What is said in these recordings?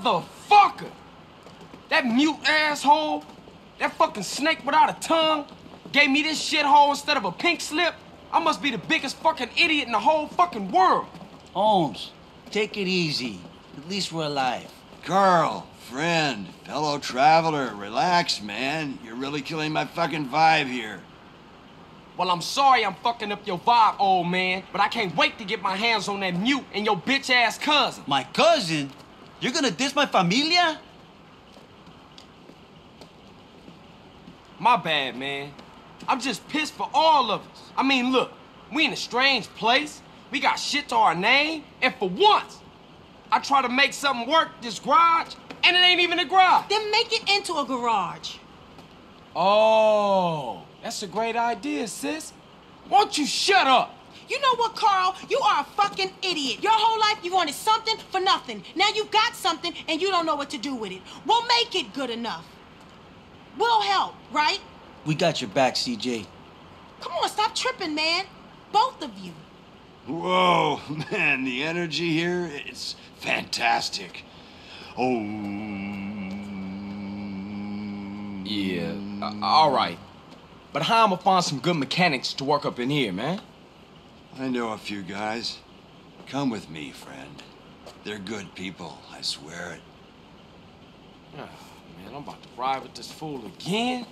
Motherfucker! That mute asshole, that fucking snake without a tongue, gave me this shithole instead of a pink slip. I must be the biggest fucking idiot in the whole fucking world. Holmes, take it easy. At least we're alive. Carl, friend, fellow traveler, relax, man. You're really killing my fucking vibe here. Well, I'm sorry I'm fucking up your vibe, old man, but I can't wait to get my hands on that mute and your bitch ass cousin. My cousin? You're gonna diss my familia? My bad, man. I'm just pissed for all of us. I mean, look, we in a strange place. We got shit to our name, and for once, I try to make something work this garage, and it ain't even a garage. Then make it into a garage. Oh, that's a great idea, sis. Won't you shut up? You know what, Carl? You are a fucking idiot. Your whole life you wanted something for nothing. Now you've got something and you don't know what to do with it. We'll make it good enough. We'll help, right? We got your back, CJ. Come on, stop tripping, man. Both of you. Whoa, man, the energy here, it's fantastic. Oh. Yeah, uh, all right. But how am I'ma find some good mechanics to work up in here, man? I know a few guys. Come with me, friend. They're good people, I swear it. Oh, man, I'm about to ride with this fool again.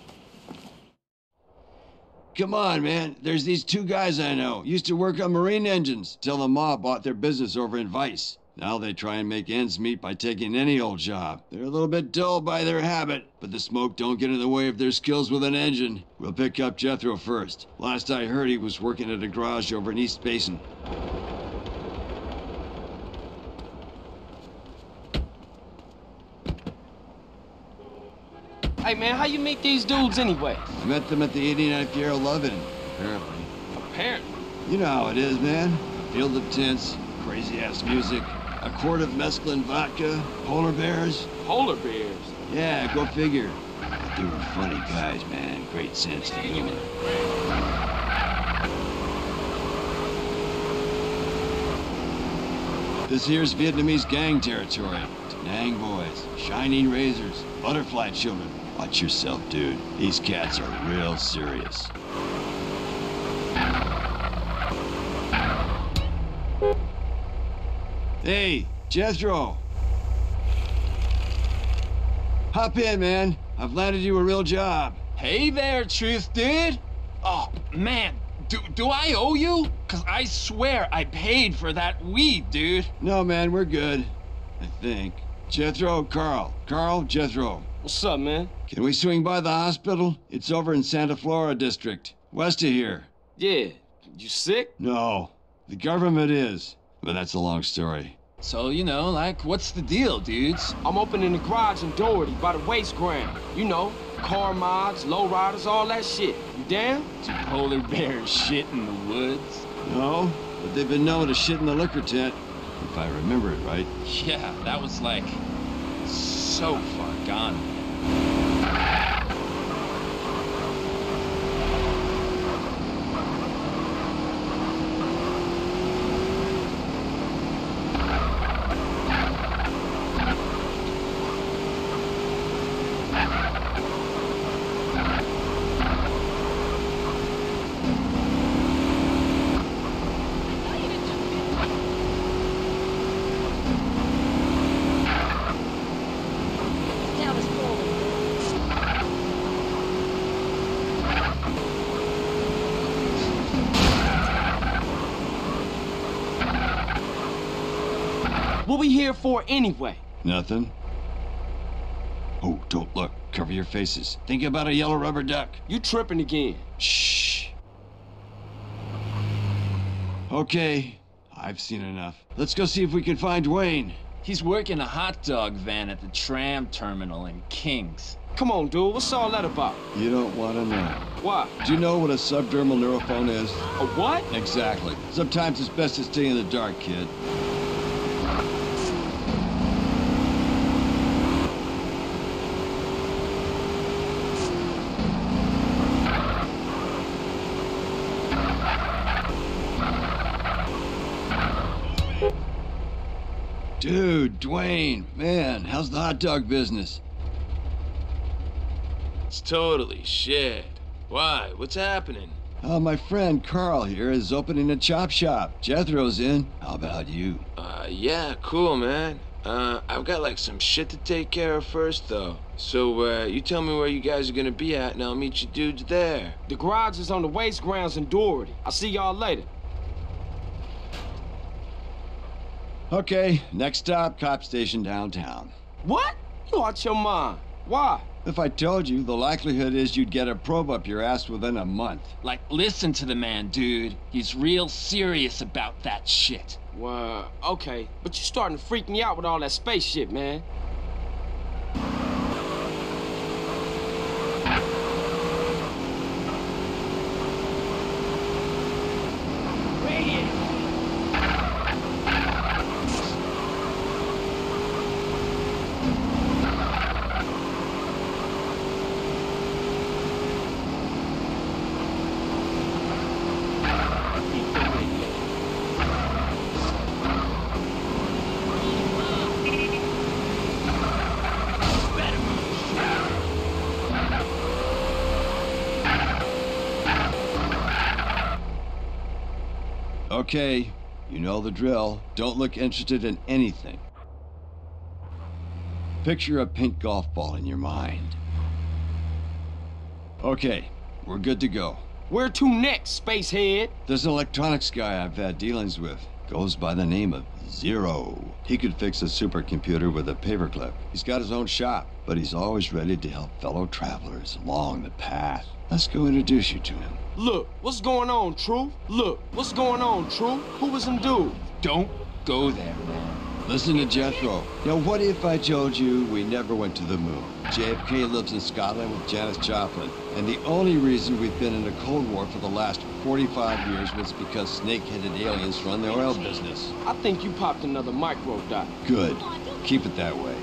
Come on, man. There's these two guys I know. Used to work on marine engines till the mob bought their business over in Vice. Now they try and make ends meet by taking any old job. They're a little bit dull by their habit, but the smoke don't get in the way of their skills with an engine. We'll pick up Jethro first. Last I heard, he was working at a garage over in Easter Basin. Hey, man, how you meet these dudes anyway? I met them at the 89th year of Loving, apparently. Apparently. You know how it is, man. Field of tents, crazy ass music, a quart of mescaline vodka, polar bears. Polar bears. Yeah, go figure. But they were funny guys, man. Great sense of humor. This here's Vietnamese gang territory. Nang boys, shining razors, butterfly children. Watch yourself, dude. These cats are real serious. Hey, Jethro. Hop in, man. I've landed you a real job. Hey there, Truth Dude. Oh, man. Do, do I owe you? Because I swear I paid for that weed, dude. No, man, we're good. I think. Jethro, Carl. Carl, Jethro. What's up, man? Can we swing by the hospital? It's over in Santa Flora District, west of here. Yeah. You sick? No, the government is. But that's a long story. So, you know, like, what's the deal, dudes? I'm opening the garage in Doherty by the waste ground. You know, car mods, lowriders, all that shit. You down? Do polar bears shit in the woods? No, but they've been known to shit in the liquor tent, if I remember it right. Yeah, that was like so far gone. Down this forward. What we here for anyway? Nothing? Oh, don't look. Cover your faces. Think about a yellow rubber duck. You tripping again. Shh. Okay, I've seen enough. Let's go see if we can find Wayne. He's working a hot dog van at the tram terminal in Kings. Come on, dude. What's all that about? You don't want to know. Why? Do you know what a subdermal neurophone is? A what? Exactly. Sometimes it's best to stay in the dark, kid. Dude, Dwayne, man, how's the hot dog business? It's totally shit. Why? What's happening? Uh, my friend Carl here is opening a chop shop. Jethro's in. How about you? Uh, yeah, cool, man. Uh, I've got like some shit to take care of first, though. So, uh, you tell me where you guys are gonna be at, and I'll meet you dudes there. The garage is on the waste grounds in Doherty. I'll see y'all later. Okay, next stop, cop station downtown. What? You out your mind. Why? If I told you, the likelihood is you'd get a probe up your ass within a month. Like, listen to the man, dude. He's real serious about that shit. Well, okay. But you're starting to freak me out with all that space shit, man. Okay, you know the drill. Don't look interested in anything. Picture a pink golf ball in your mind. Okay, we're good to go. Where to next, spacehead? There's an electronics guy I've had dealings with. Goes by the name of Zero. He could fix a supercomputer with a paperclip. He's got his own shop, but he's always ready to help fellow travelers along the path. Let's go introduce you to him. Look, what's going on, True? Look, what's going on, True? Who was them dudes? Don't go there, man. Listen to Jethro. Now, what if I told you we never went to the moon? JFK lives in Scotland with Janis Joplin, and the only reason we've been in a Cold War for the last 45 years was because snake-headed aliens run the oil business. I think you popped another micro dot. Good. Keep it that way.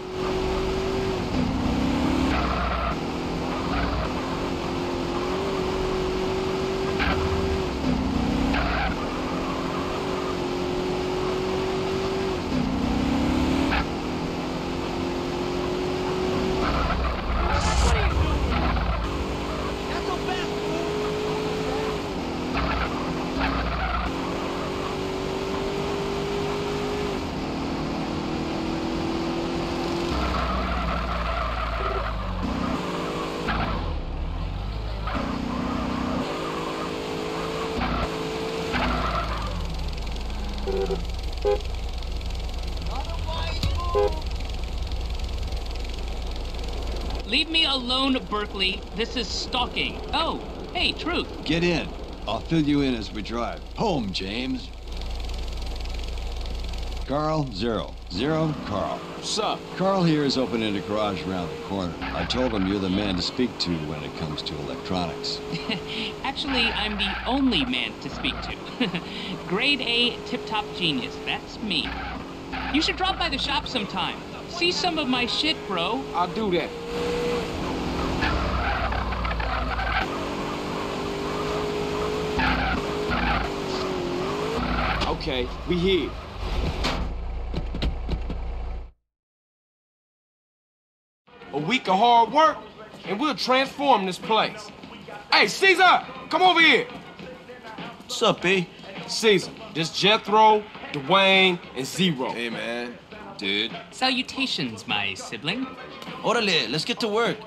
Leave me alone, Berkeley. This is stalking. Oh, hey, Truth. Get in. I'll fill you in as we drive. Home, James. Carl, Zero. Zero, Carl. What's up? Carl here is opening a garage around the corner. I told him you're the man to speak to when it comes to electronics. Actually, I'm the only man to speak to. Grade A tip top genius. That's me. You should drop by the shop sometime. See some of my shit, bro. I'll do that. Okay, we here. A week of hard work, and we'll transform this place. Hey, Caesar, come over here. What's up, B? Caesar, this Jethro, Dwayne, and Zero. Hey, man. Dude. Salutations, my sibling. Orale, let's get to work.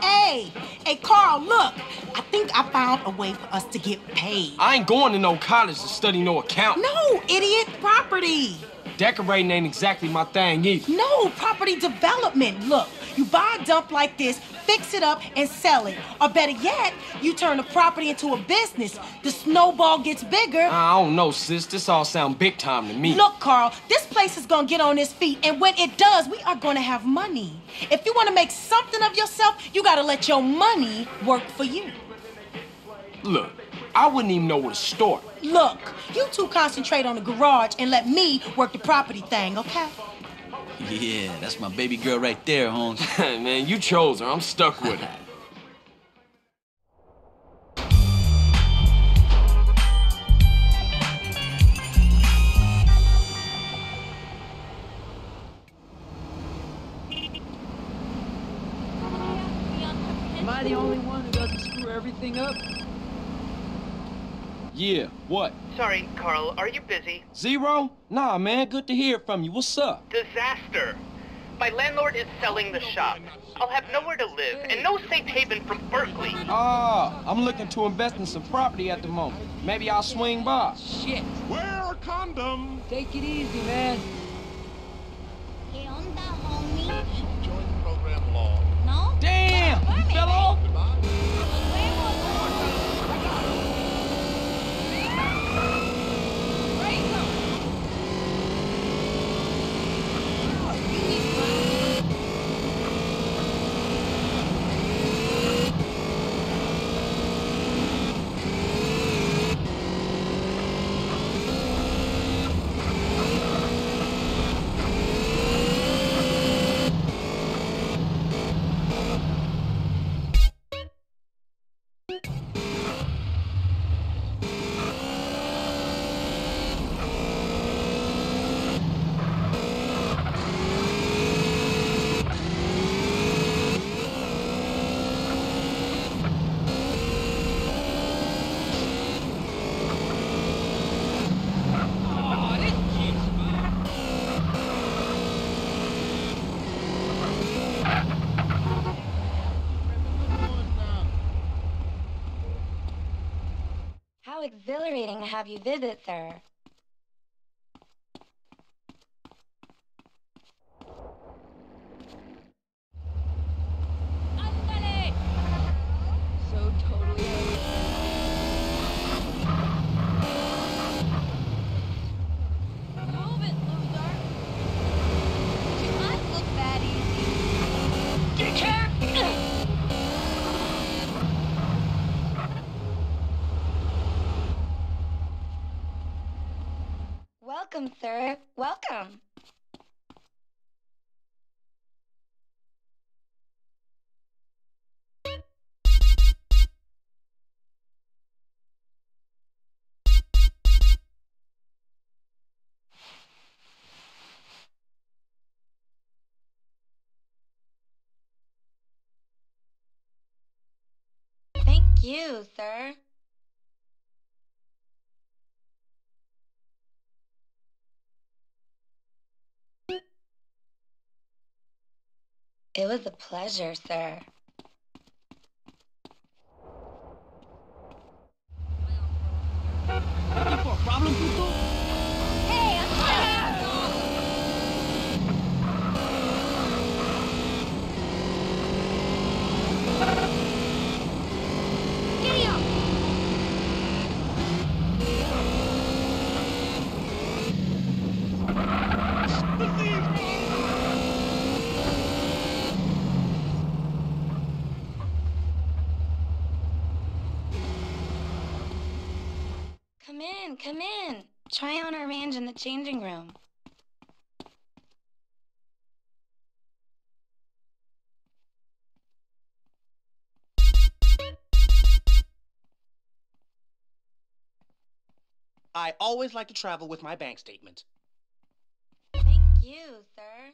Hey, hey, Carl, look. I think I found a way for us to get paid. I ain't going to no college to study no account. No, idiot, property. Decorating ain't exactly my thing either. No, property development. Look, you buy a dump like this, fix it up, and sell it. Or better yet, you turn the property into a business. The snowball gets bigger. I don't know, sis. This all sound big time to me. Look, Carl, this place is gonna get on its feet, and when it does, we are gonna have money. If you wanna make something of yourself, you gotta let your money work for you. Look, I wouldn't even know where to start. Look, you two concentrate on the garage and let me work the property thing, okay? Yeah, that's my baby girl right there, Holmes. Man, you chose her. I'm stuck with her. Am I the only one who doesn't screw everything up? Yeah, what? Sorry, Carl, are you busy? Zero? Nah, man, good to hear from you. What's up? Disaster. My landlord is selling the shop. I'll have nowhere to live and no safe haven from Berkeley. Ah, I'm looking to invest in some property at the moment. Maybe I'll swing by. Shit. Wear a condom. Take it easy, man. ¿Qué onda. Join the program log. ¿No? Damn! You fell off? How exhilarating to have you visit, sir. You, sir. It was a pleasure, sir. For a problem, puto? Hey, I'm trying Giddy up! Come in, come in. Try on our range in the changing room. I always like to travel with my bank statement. Thank you, sir.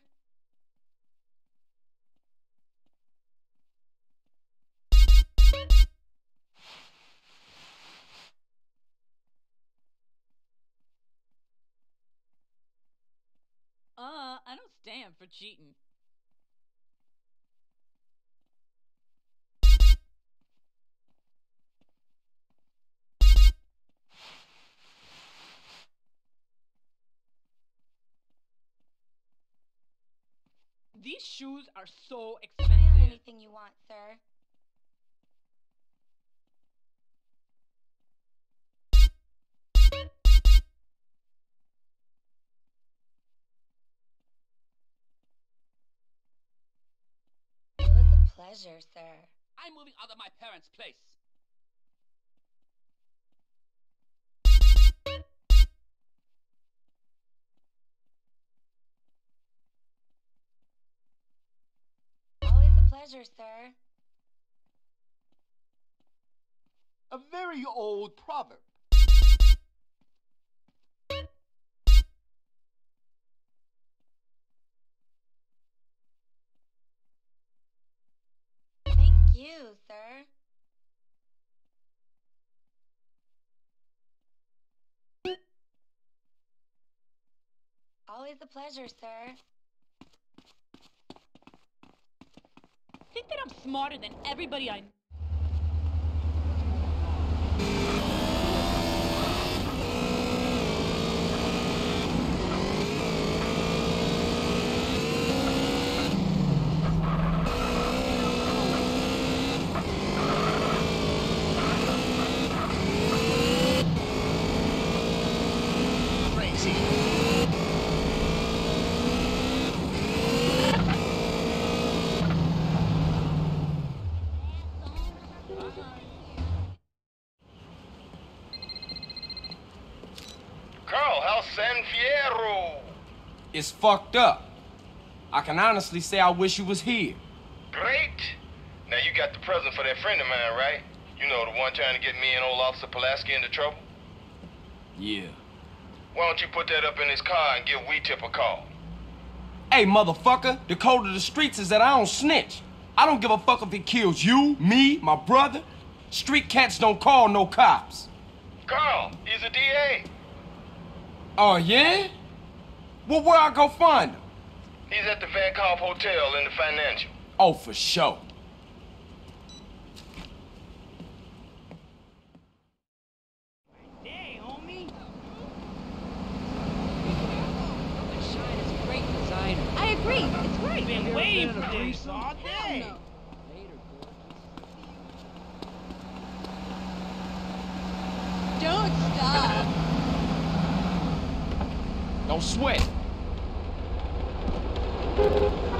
For cheating. These shoes are so expensive. anything you want, sir. Pleasure, sir. I'm moving out of my parents' place. Always a pleasure, sir. A very old proverb. you, sir. Always a pleasure, sir. Think that I'm smarter than everybody I know. It's fucked up. I can honestly say I wish you was here. Great. Now you got the present for that friend of mine, right? You know, the one trying to get me and old Officer Pulaski into trouble? Yeah. Why don't you put that up in his car and give We Tip a call? Hey, motherfucker, the code of the streets is that I don't snitch. I don't give a fuck if he kills you, me, my brother. Street cats don't call no cops. Carl, he's a DA. Oh, yeah? Well, where I go find him? He's at the Vank Hoff Hotel in the financial. Oh, for sure. Hey, homie. Shine is a great designer. I agree. It's great. Been waiting all day. Don't stop. Don't sweat. Thank you.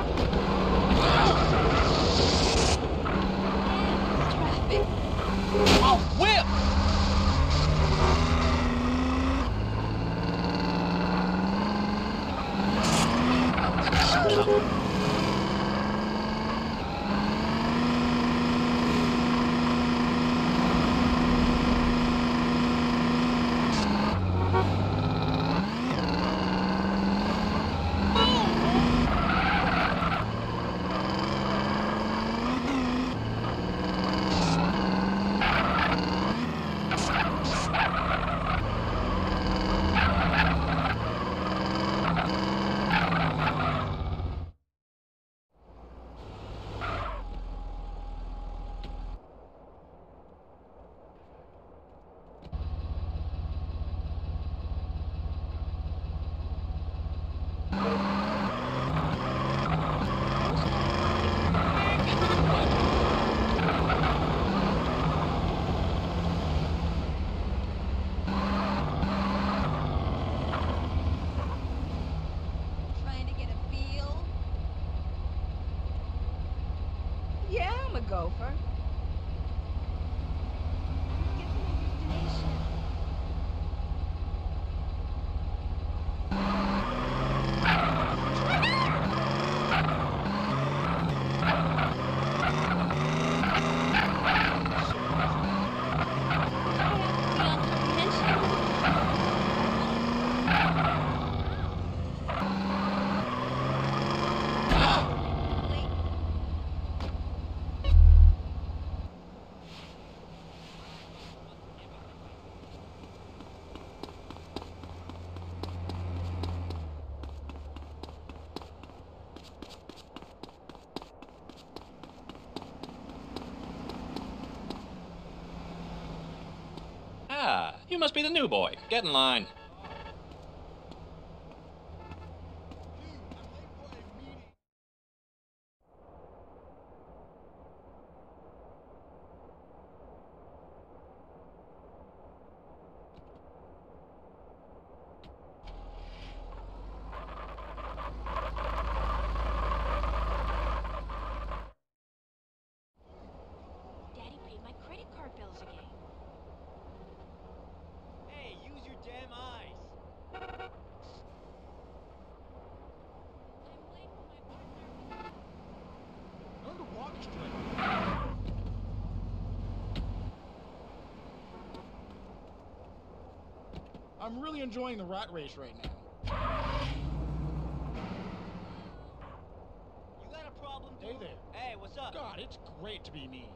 You must be the new boy. Get in line. really enjoying the rat race right now. You got a problem, dude? Hey there. Hey, what's up? God, it's great to be me.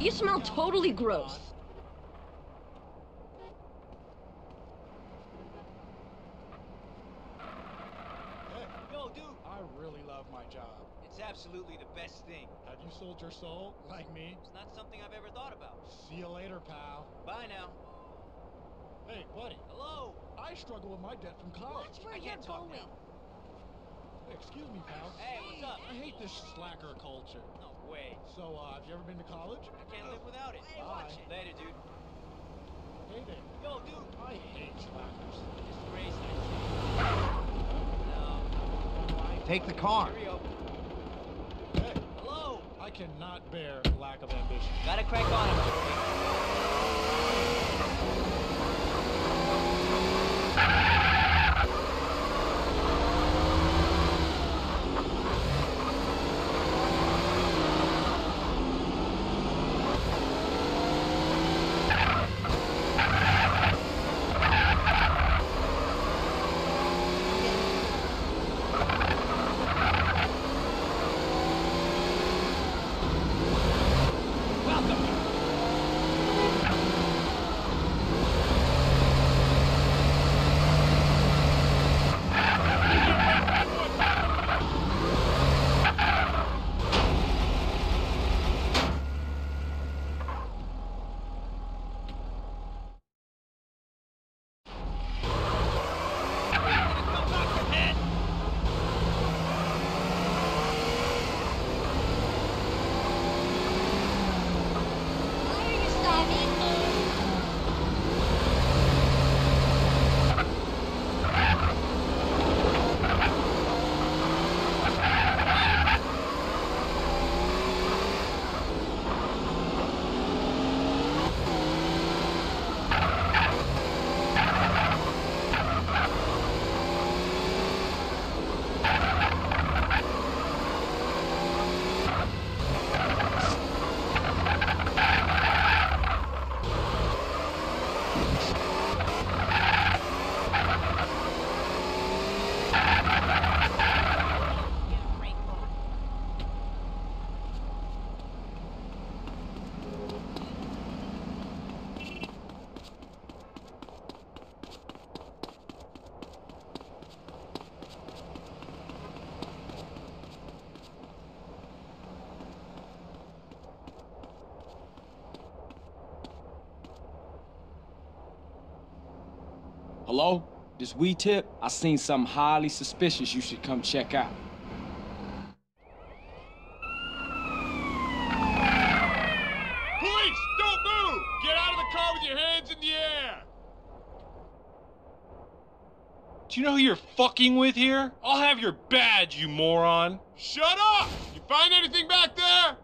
You smell totally gross. Absolutely the best thing. Have you sold your soul like me? It's not something I've ever thought about. See you later, pal. Bye now. Hey, buddy. Hello. I struggle with my debt from college. I can't talk now. Hey, excuse me, pal. Hey, what's up? I hate this slacker culture. No way. So, uh, have you ever been to college? I can't live without it. Hey, watch it. Later, dude. Hey there. Yo, dude. I hate slackers. Disgrace. Take the car. Here we go. Hey, Hello. I cannot bear lack of ambition. Gotta crank on him. Hello? This we tip? I seen something highly suspicious you should come check out. Police, don't move! Get out of the car with your hands in the air! Do you know who you're fucking with here? I'll have your badge, you moron. Shut up! You find anything back there?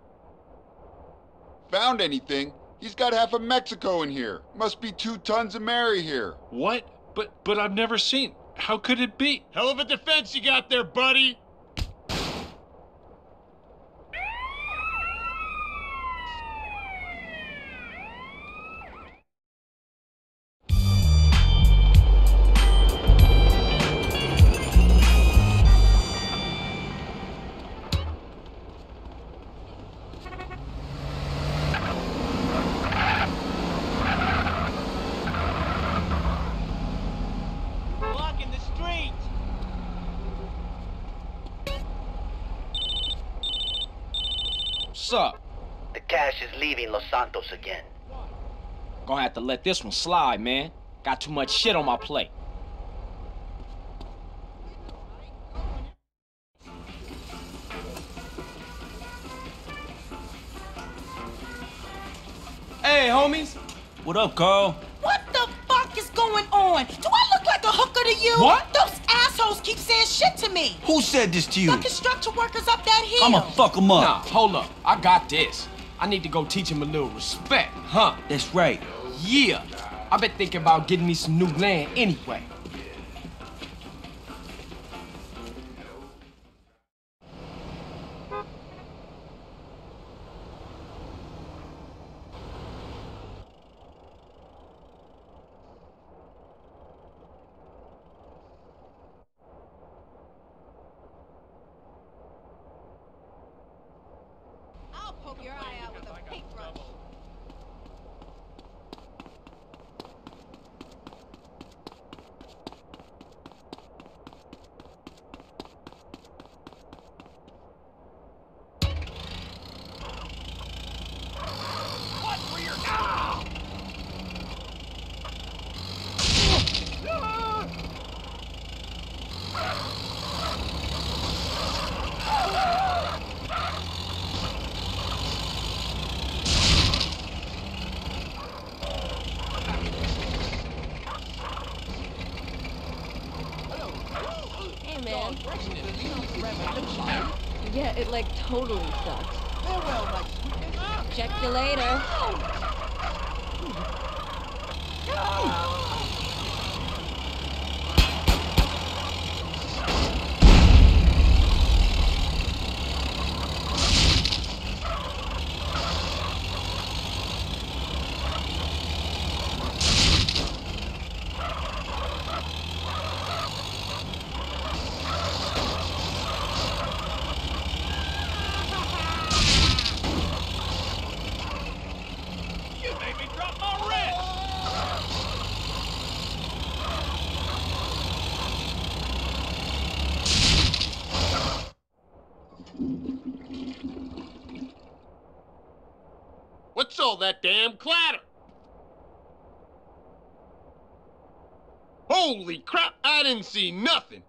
Found anything? He's got half of Mexico in here. Must be two tons of Mary here. What? But but I've never seen. How could it be? Hell of a defense you got there, buddy. What's up? The cash is leaving Los Santos again. Gonna have to let this one slide, man. Got too much shit on my plate. Hey, homies. What up, Carl? What the fuck is going on? Do I look like a hooker to you? What? Those assholes keep saying shit to me. Who said this to you? The construction workers up that hill. I'ma fuck 'em up. Nah, hold up. I got this. I need to go teach him a little respect, huh? That's right. Yeah. I've been thinking about getting me some new land anyway. I'll poke your eye out with a paintbrush. man. Yeah, it like totally sucks. Check you later. You made me drop my wrist! What's all that damn clatter? Holy crap, I didn't see nothing.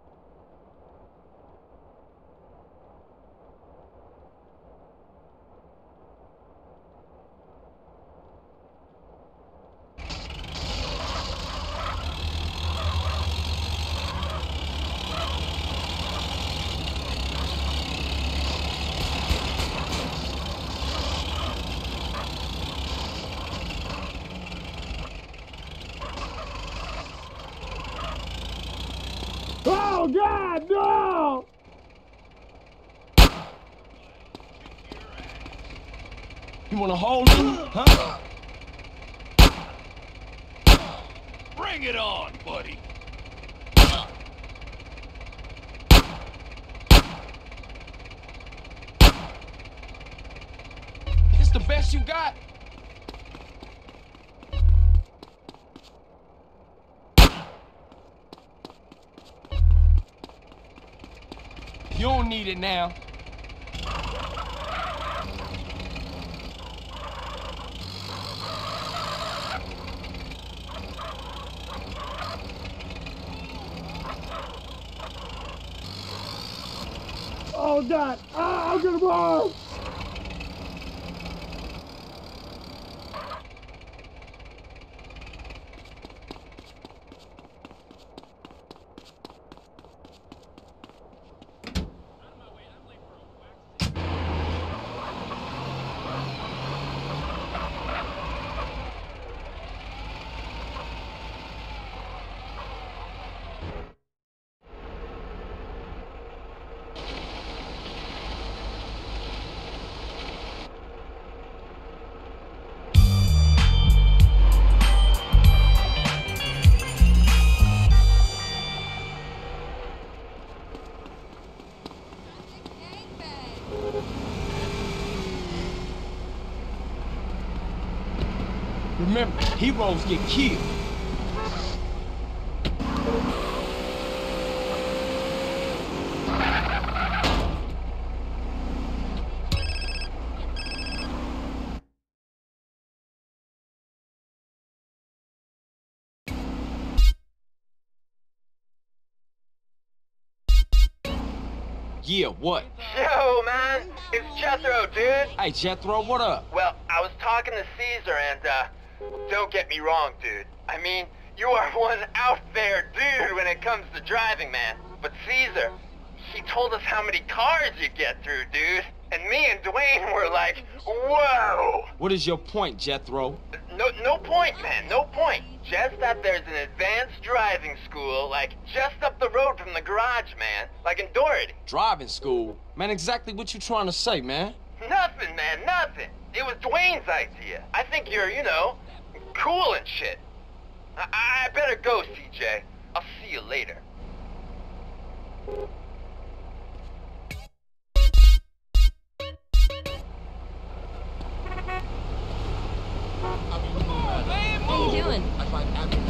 Oh, God, no! You wanna hold him? Huh? Bring it on, buddy. It's the best you got? You don't need it now. Oh, God. Ah, I'm gonna blow! Heroes get killed. Yeah, what? Yo, man, it's Jethro, dude. Hey, Jethro, what up? Well, I was talking to Caesar, and, uh, don't get me wrong, dude. I mean, you are one out there dude when it comes to driving, man. But Caesar, he told us how many cars you get through, dude. And me and Dwayne were like, whoa! What is your point, Jethro? No, no point, man, no point. Just that there's an advanced driving school, like, just up the road from the garage, man. Like in Doherty. Driving school? Man, exactly what you trying to say, man? Nothing, man, nothing. It was Dwayne's idea. I think you're, you know, cool and shit. I, I better go, CJ. I'll see you later. What are you doing?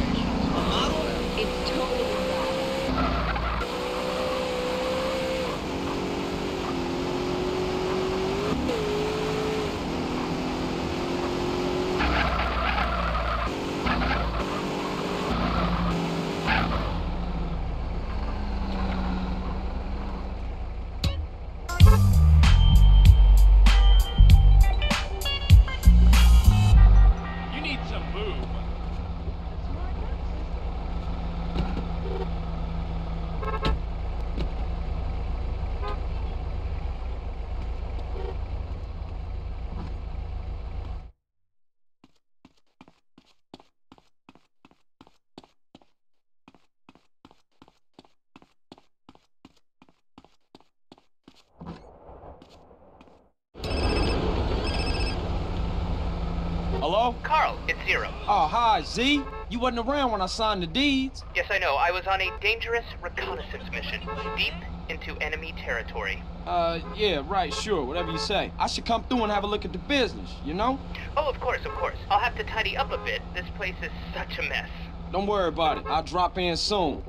Hello? Carl, it's Zero. Oh, hi, Z. You wasn't around when I signed the deeds. Yes, I know. I was on a dangerous reconnaissance mission, deep into enemy territory. Uh, yeah, right, sure, whatever you say. I should come through and have a look at the business, you know? Oh, of course, of course. I'll have to tidy up a bit. This place is such a mess. Don't worry about it. I'll drop in soon.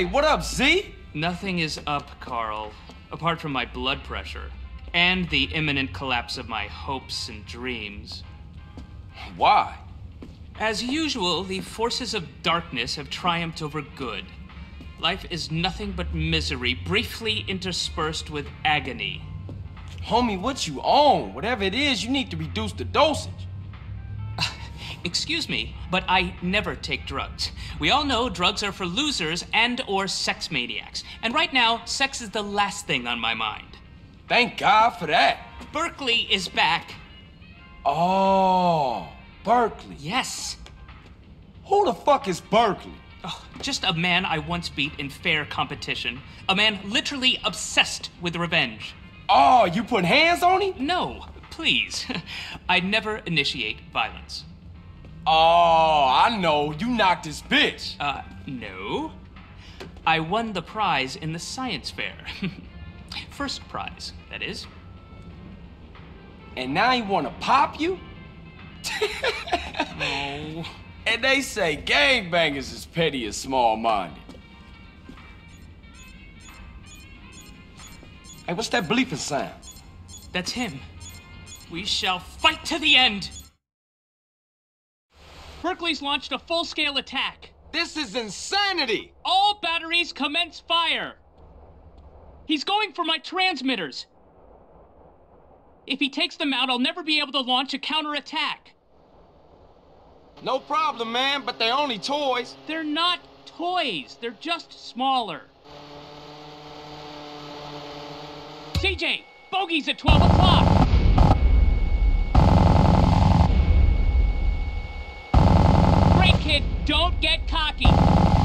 Hey, what up, Z? Nothing is up, Carl, apart from my blood pressure and the imminent collapse of my hopes and dreams. Why? As usual, the forces of darkness have triumphed over good. Life is nothing but misery, briefly interspersed with agony. Homie, what you own? Whatever it is, you need to reduce the dosage. Excuse me, but I never take drugs. We all know drugs are for losers and or sex maniacs. And right now, sex is the last thing on my mind. Thank God for that. Berkley is back. Oh, Berkley. Yes. Who the fuck is Berkley? Oh, just a man I once beat in fair competition. A man literally obsessed with revenge. Oh, you put hands on him? No, please. I never initiate violence. Oh, I know. You knocked this bitch. Uh, no. I won the prize in the science fair. First prize, that is. And now you want to pop you? no. And they say gangbangers is petty and small-minded. Hey, what's that bleeping sound? That's him. We shall fight to the end. Berkley's launched a full-scale attack. This is insanity! All batteries commence fire! He's going for my transmitters! If he takes them out, I'll never be able to launch a counterattack. No problem, man, but they're only toys. They're not toys, they're just smaller. CJ, bogey's at 12 o'clock! Great kid, don't get cocky!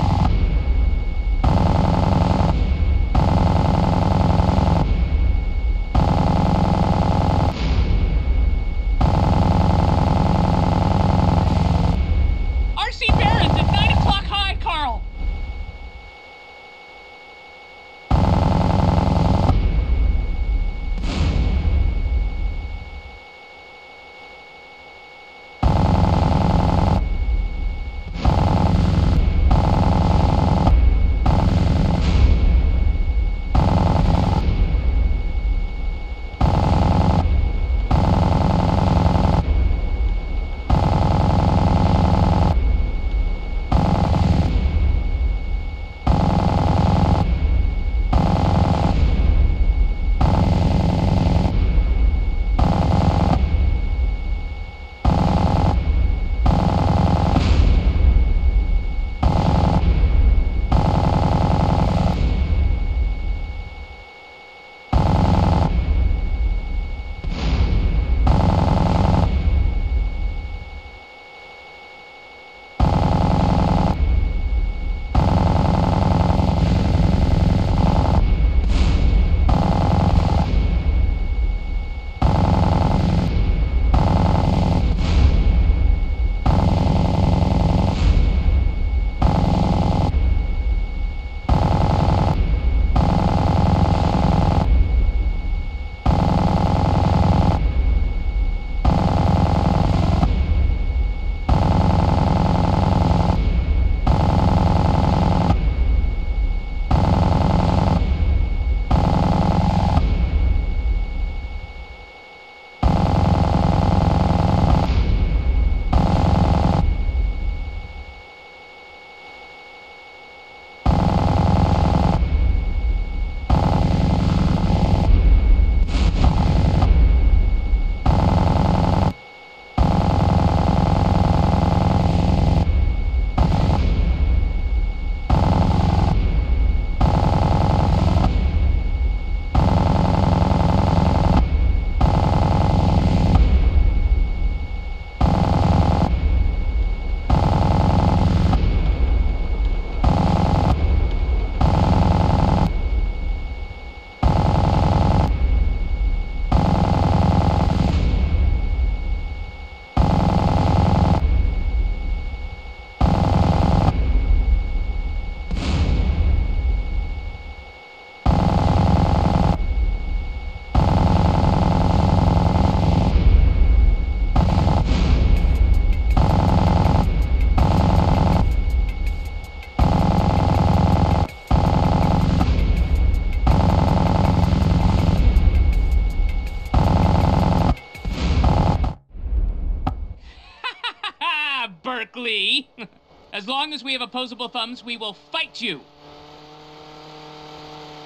As long as we have opposable thumbs, we will fight you.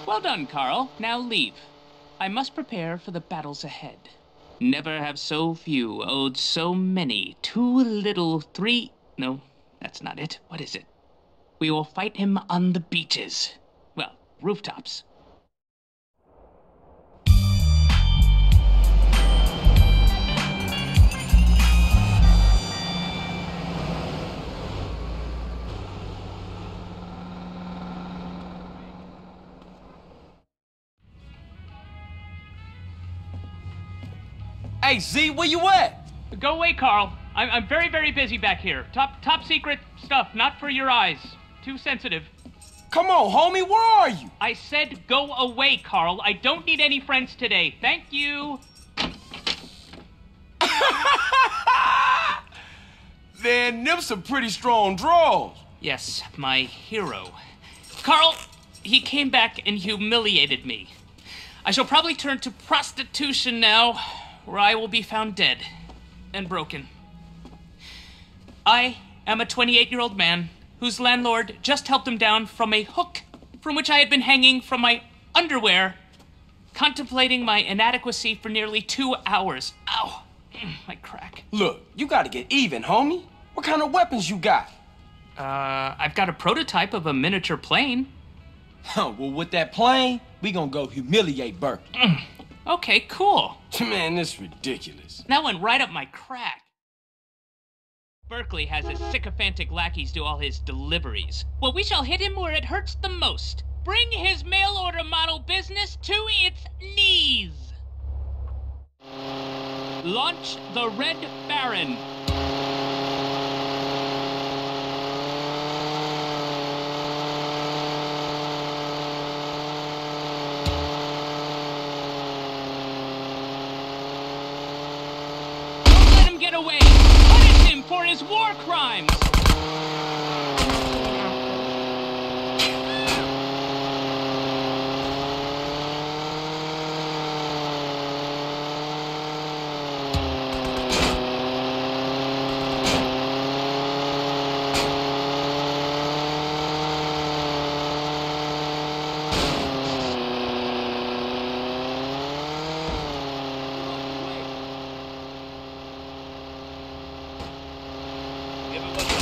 Well done, Carl. Now leave. I must prepare for the battles ahead. Never have so few owed so many. Too little, three. No, that's not it. What is it? We will fight him on the beaches. Well, rooftops. Hey, Z, where you at? Go away, Carl. I'm, I'm very, very busy back here. Top, top secret stuff, not for your eyes. Too sensitive. Come on, homie, where are you? I said go away, Carl. I don't need any friends today. Thank you. Man, them some pretty strong draws. Yes, my hero. Carl, he came back and humiliated me. I shall probably turn to prostitution now, where I will be found dead and broken. I am a 28 year old man whose landlord just helped him down from a hook from which I had been hanging from my underwear, contemplating my inadequacy for nearly two hours. Ow! Mm, My crack. Look, you gotta get even, homie. What kind of weapons you got? Uh, I've got a prototype of a miniature plane. Huh, well, with that plane, we gonna go humiliate Burke. Okay, cool. Man, this is ridiculous. That went right up my crack. Berkley has his sycophantic lackeys do all his deliveries. Well, we shall hit him where it hurts the most. Bring his mail order model business to its knees. Launch the Red Baron. Don't let him get away. Punish him for his war crimes. One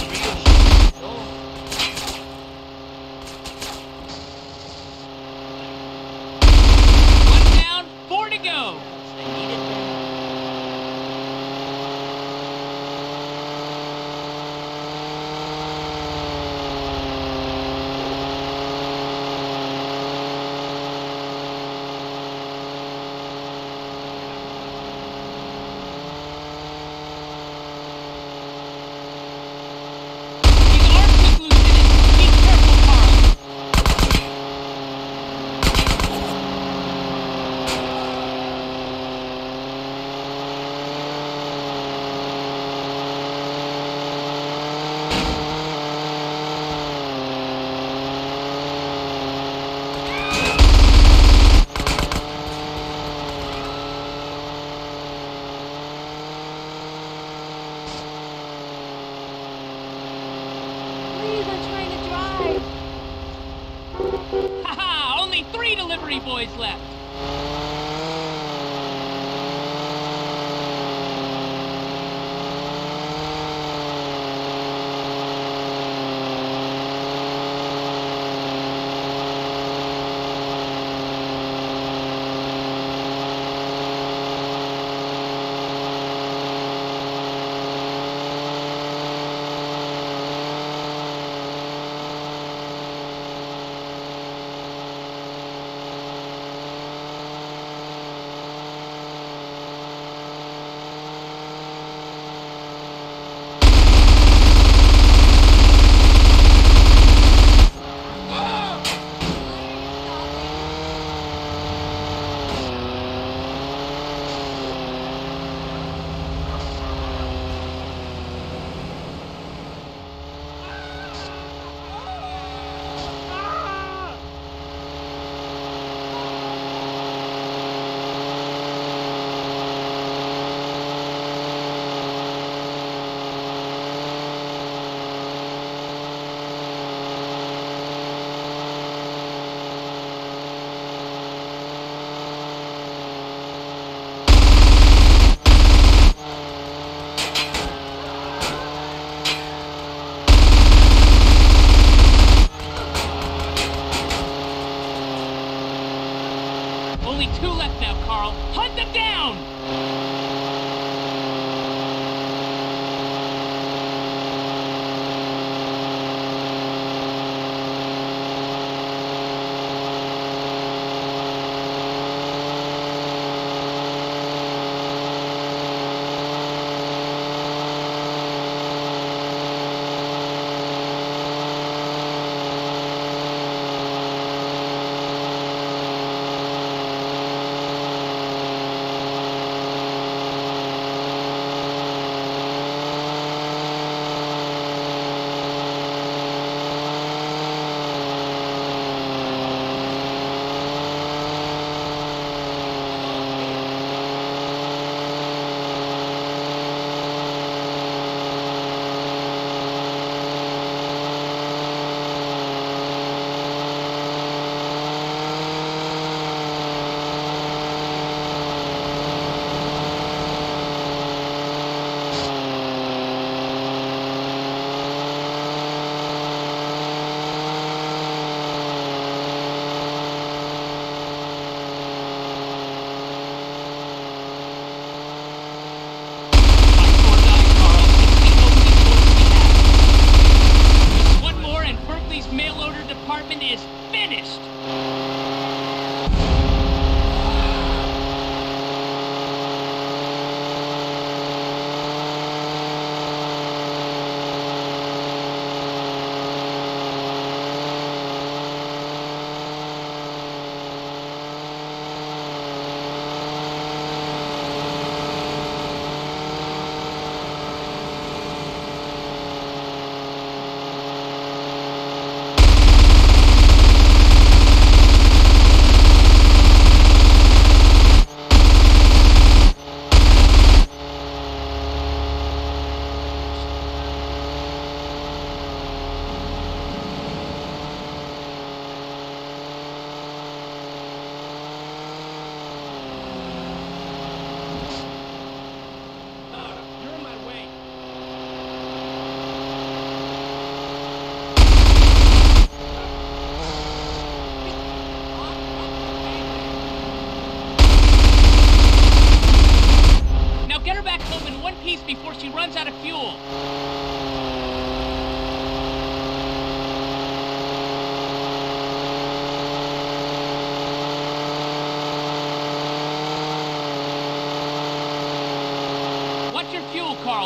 Carl. Hunt them down!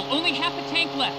Only half a tank left.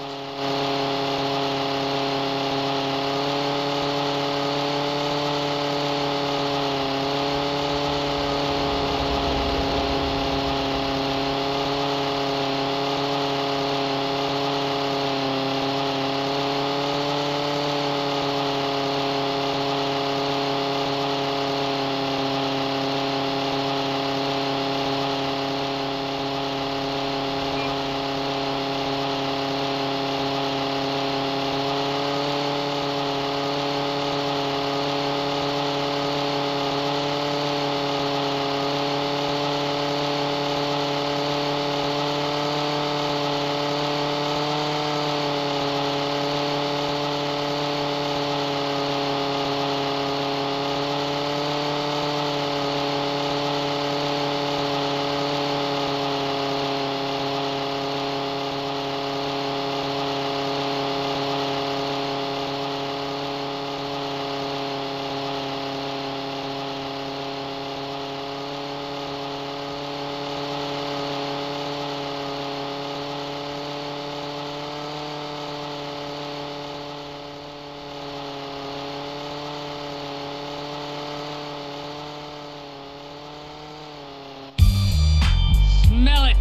Smell it!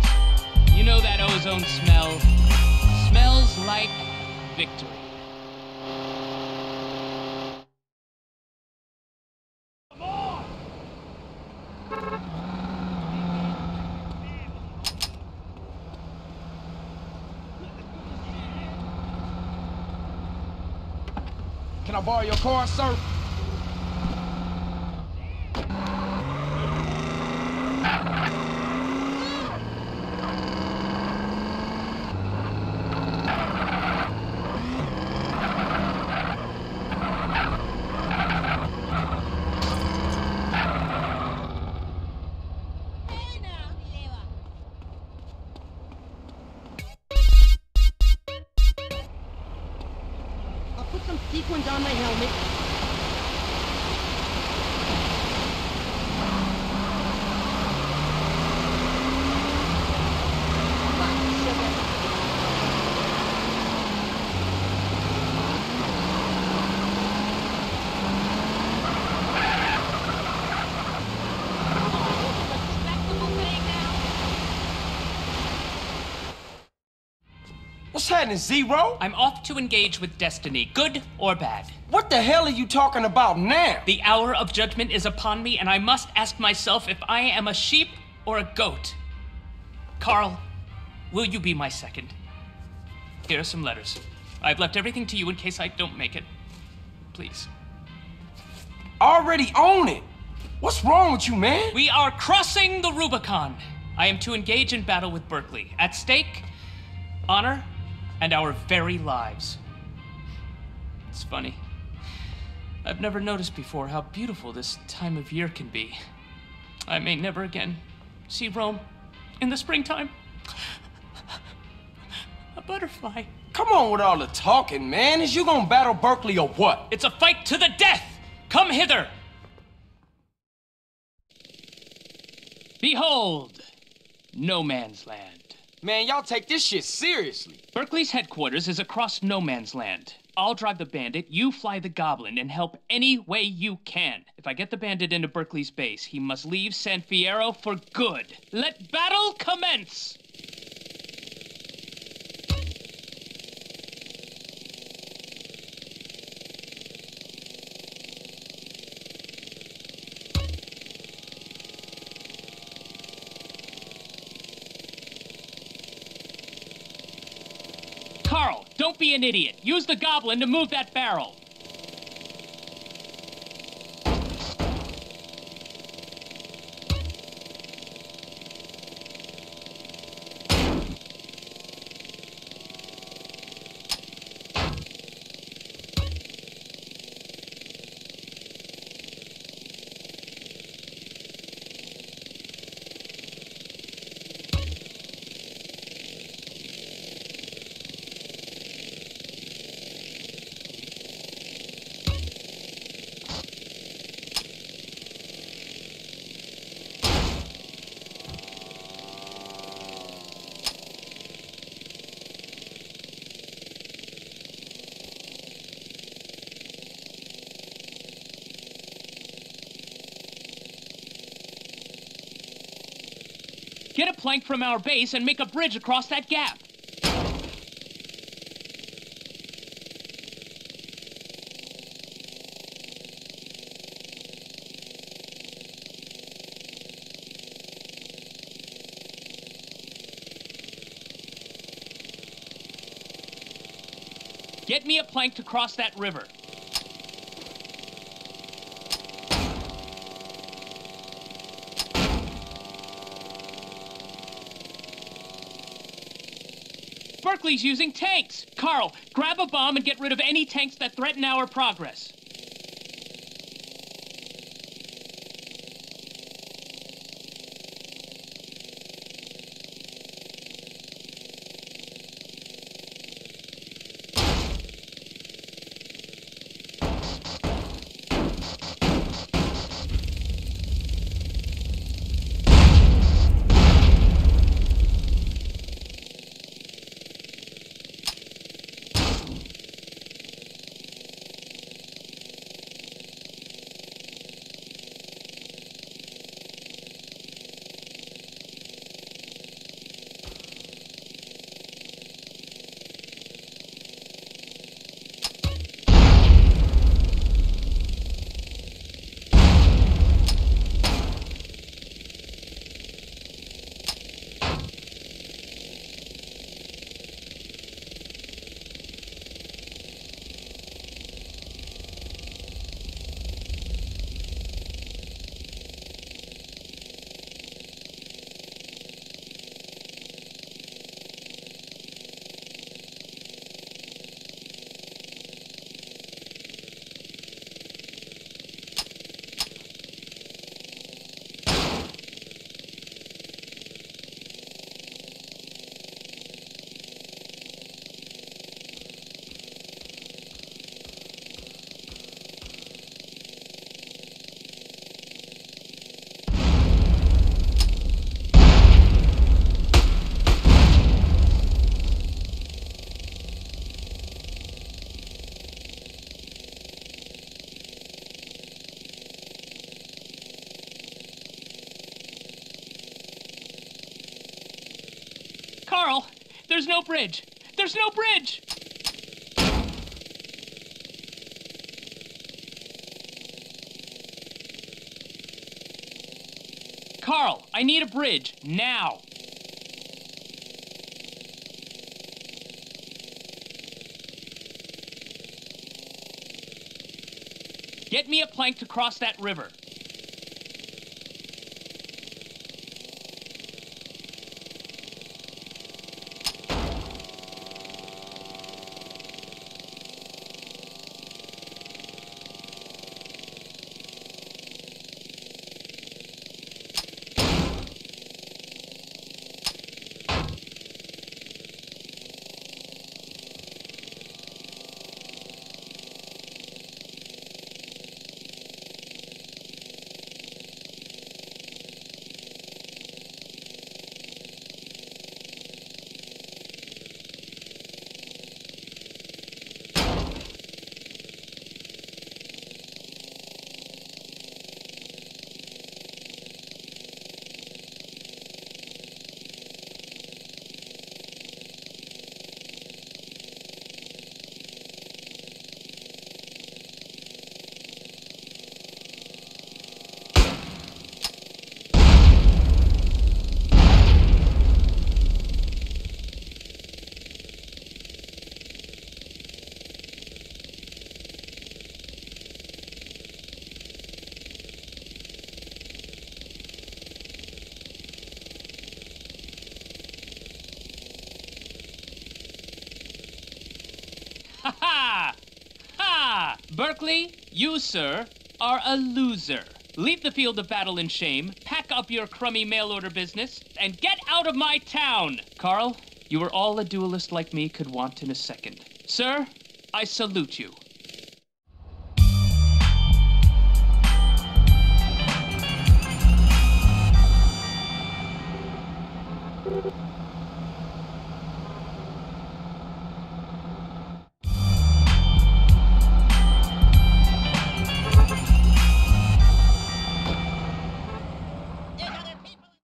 You know that ozone smell. Smells like victory. Can I borrow your car, sir? one on my helmet. Happening, Zero? I'm off to engage with destiny, good or bad. What the hell are you talking about now? The hour of judgment is upon me, and I must ask myself if I am a sheep or a goat. Carl, will you be my second? Here are some letters. I've left everything to you in case I don't make it. Please. Already own it. What's wrong with you, man? We are crossing the Rubicon. I am to engage in battle with Berkley. At stake, honor and our very lives. It's funny. I've never noticed before how beautiful this time of year can be. I may never again see Rome in the springtime. A butterfly. Come on with all the talking, man. Is you gonna battle Berkley or what? It's a fight to the death! Come hither! Behold, no man's land. Man, y'all take this shit seriously. Berkley's headquarters is across no man's land. I'll drive the bandit, you fly the goblin, and help any way you can. If I get the bandit into Berkley's base, he must leave San Fierro for good. Let battle commence! Don't be an idiot. Use the goblin to move that barrel. Get a plank from our base and make a bridge across that gap. Get me a plank to cross that river. Berkley's using tanks. Carl, grab a bomb and get rid of any tanks that threaten our progress. There's no bridge! There's no bridge! Carl, I need a bridge, now! Get me a plank to cross that river. Berkley, you, sir, are a loser. Leave the field of battle in shame, pack up your crummy mail order business, and get out of my town! Carl, you are all a duelist like me could want in a second. Sir, I salute you.